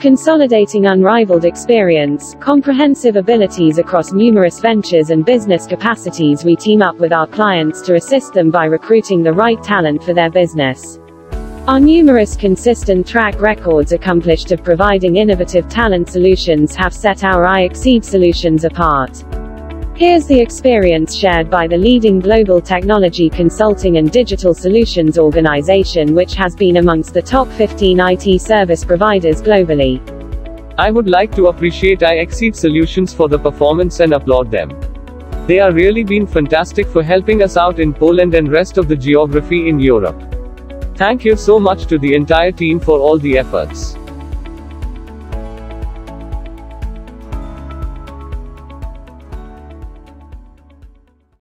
Consolidating unrivaled experience, comprehensive abilities across numerous ventures and business capacities, we team up with our clients to assist them by recruiting the right talent for their business. Our numerous consistent track records accomplished of providing innovative talent solutions have set our iXceed solutions apart. Here's the experience shared by the leading global technology consulting and digital solutions organization which has been amongst the top 15 IT service providers globally. I would like to appreciate iXceed Solutions for the performance and applaud them. They are really been fantastic for helping us out in Poland and rest of the geography in Europe. Thank you so much to the entire team for all the efforts.